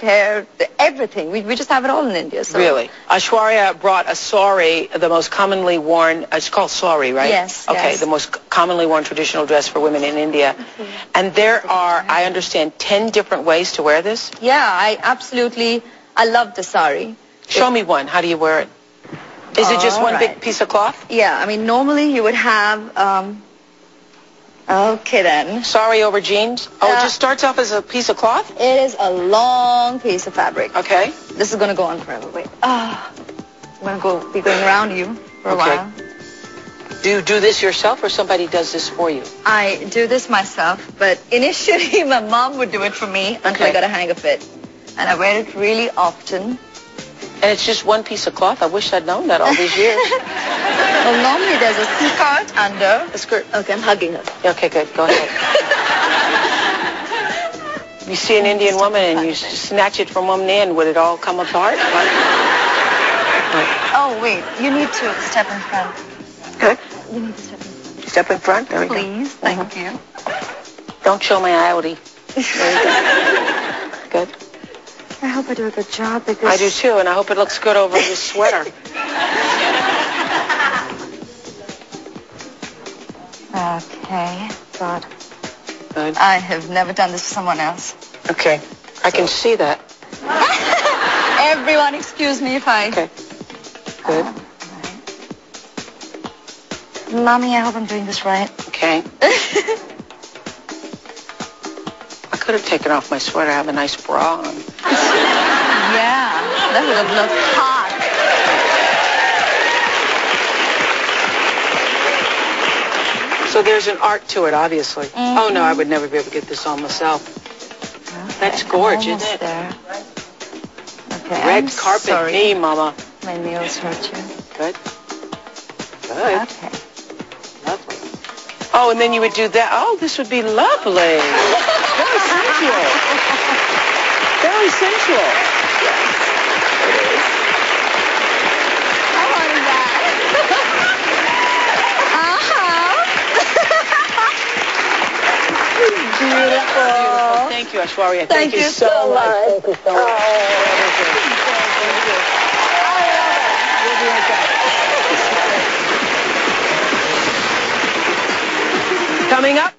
hair, everything. We, we just have it all in India. So. Really? Aishwarya brought a sari, the most commonly worn, uh, it's called sari, right? Yes, Okay, yes. the most commonly worn traditional dress for women in India. And there are, I understand, 10 different ways to wear this? Yeah, I absolutely, I love the sari. Show me one. How do you wear it? Is it just one right. big piece of cloth? Yeah, I mean, normally you would have, um, okay then. Sorry, over jeans? Oh, it Uh, just starts off as a piece of cloth? It is a long piece of fabric. Okay. This is going to go on forever. Wait. Ah, I'm going to go, be going around you for a Okay. while. Do you do this yourself or somebody does this for you? I do this myself, but initially my mom would do it for me until Okay. I got a hang of it. And I wear it really often. And it's just one piece of cloth? I wish I'd known that all these years. Well, normally there's a skirt under. A skirt. Okay, I'm hugging her. Okay, good. Go ahead. you see an Indian woman and you snatch it from one end, would it all come apart? Like- Oh, wait. You need to step in front. Good. You need to step in front. Step in front. There we go. Please. Thank mm-hmm. you. Don't show my Audi. There you go. Good. I hope I do a good job because... I do too, and I hope it looks good over this sweater. Okay. God. Good. I have never done this for someone else. Okay. I can see that. Everyone excuse me if I... Okay. Good. Um, Mommy, I hope I'm doing this right. Okay. I could have taken off my sweater. I have a nice bra on. Yeah, that would have looked hot. So there's an art to it, obviously. Oh no, I mm-hmm. would never be able to get this on myself. That's gorgeous, I'm isn't it? there. Okay, Red I'm carpet sorry. me, mama. My nails hurt you. Good. Good. Okay. Oh, and then you would do that. Oh, this would be lovely. Very sensual. Very sensual. How hard that? uh-huh. Beautiful. Thank you, Aishwarya. Thank, Thank you, you so much. much. Thank you so much. Thank Coming up.